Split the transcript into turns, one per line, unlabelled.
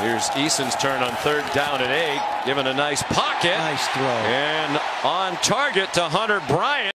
Here's Eason's turn on third down and eight. Given a nice pocket.
Nice throw.
And on target to Hunter Bryant.